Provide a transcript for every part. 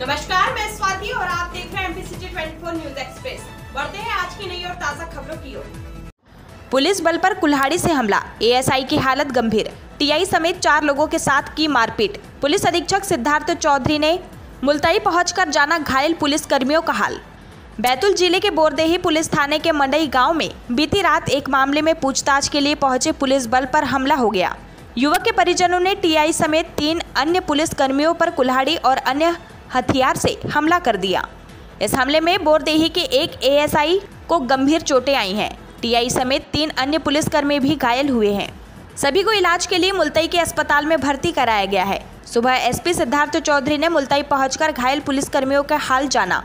नमस्कार, मैं स्वाति और आप देख रहे हैं एमपीसीटी 24 न्यूज़ एक्सप्रेस बढ़ते हैं आज की नई और ताज़ा खबरों की ओर। पुलिस बल पर कुल्हाड़ी से हमला एएसआई की हालत गंभीर। टीआई समेत चार लोगों के साथ की मारपीट। पुलिस अधीक्षक सिद्धार्थ चौधरी ने मुलताई पहुंचकर जाना घायल पुलिस कर्मियों का हाल। बैतूल ज़िले के बोरदेही पुलिस थाने के मंडई गाँव में बीती रात एक मामले में पूछताछ के लिए पहुँचे पुलिस बल पर हमला हो गया। युवक के परिजनों ने टीआई समेत तीन अन्य पुलिस कर्मियों पर कुल्हाड़ी और अन्य हथियार से हमला कर दिया। इस हमले में बोरदेही के एक एएसआई को गंभीर चोटें आई हैं। टीआई समेत तीन अन्य पुलिसकर्मी भी घायल हुए हैं। सभी को इलाज के लिए मुलतई के अस्पताल में भर्ती कराया गया है। सुबह एसपी सिद्धार्थ चौधरी ने मुलतई पहुंचकर घायल पुलिसकर्मियों का हाल जाना।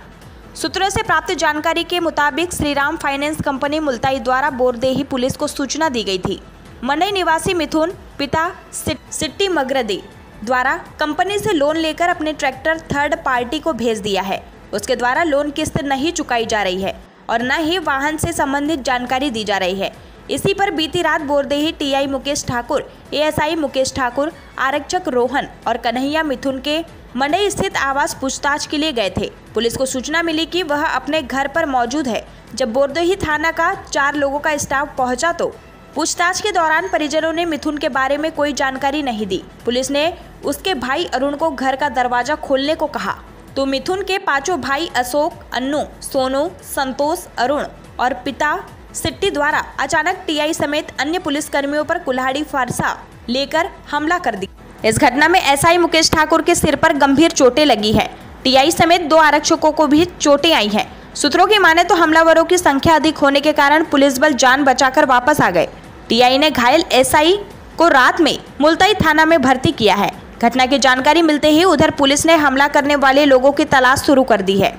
सूत्रों से प्राप्त जानकारी के मुताबिक श्रीराम फाइनेंस कंपनी मुलताई द्वारा बोरदेही पुलिस को सूचना दी गई थी। मंडई निवासी मिथुन, पिता सिट्टी मगरदी द्वारा कंपनी से लोन लेकर अपने ट्रैक्टर थर्ड पार्टी को भेज दिया है। उसके द्वारा लोन किस्त नहीं चुकाई जा रही है और न ही वाहन से संबंधित जानकारी दी जा रही है। इसी पर बीती रात बोरदेही टीआई मुकेश ठाकुर, एएसआई मुकेश ठाकुर, आरक्षक रोहन और कन्हैया मिथुन के मंडई स्थित आवास पूछताछ के लिए गए थे। पुलिस को सूचना मिली कि वह अपने घर पर मौजूद है। जब बोरदेही थाना का चार लोगों का स्टाफ पहुँचा तो पूछताछ के दौरान परिजनों ने मिथुन के बारे में कोई जानकारी नहीं दी। पुलिस ने उसके भाई अरुण को घर का दरवाज़ा खोलने को कहा। तो मिथुन के पाँचों भाई अशोक, अन्नू, सोनू, संतोष, अरुण और पिता सिट्टी द्वारा अचानक टीआई समेत अन्य पुलिसकर्मियों पर कुल्हाड़ी फारसा लेकर हमला कर दी इस घटना में एसआई मुकेश ठाकुर के सिर पर गंभीर चोटें लगी है। टीआई समेत दो आरक्षकों को भी चोटें आई हैं। सूत्रों की माने तो हमलावरों की संख्या अधिक होने के कारण पुलिस बल जान बचाकर वापस आ गए। टीआई ने घायल एसआई को रात में मुल्ताई थाना में भर्ती किया है। घटना की जानकारी मिलते ही उधर पुलिस ने हमला करने वाले लोगों की तलाश शुरू कर दी है।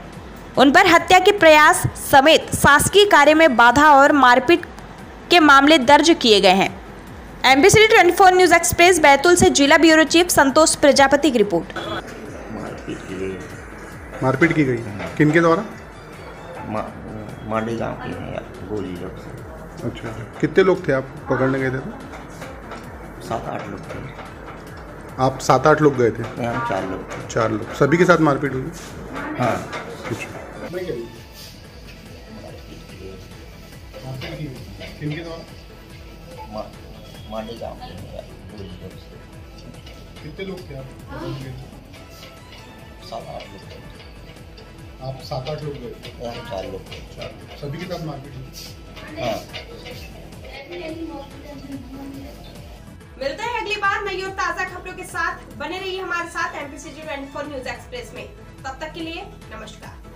उन पर हत्या के प्रयास समेत शासकीय कार्य में बाधा और मारपीट के मामले दर्ज किए गए हैं। एमबीसी 24 न्यूज़ एक्सप्रेस बैतूल से जिला ब्यूरो चीफ संतोष प्रजापति की रिपोर्ट। मारपीट की गई। किनके द्वारा? मा, गाँव की है गोली अच्छा। कितने लोग थे आप पकड़ने गए थे तो? सात आठ लोग थे। आप सात आठ लोग गए थे? हम चार लोग थे। चार लोग। सभी के साथ मारपीट हुई? हाँ। अच्छा। कितने लोग थे आप? सात आठ लोग थे। आप सात आठ लोग गए चार लोग। सभी के साथ मारपीट हुई? हाँ। मिलते हैं अगली बार नई और ताज़ा खबरों के साथ। बने रहिए हमारे साथ MPC twenty four news express में। तब तक के लिए नमस्कार।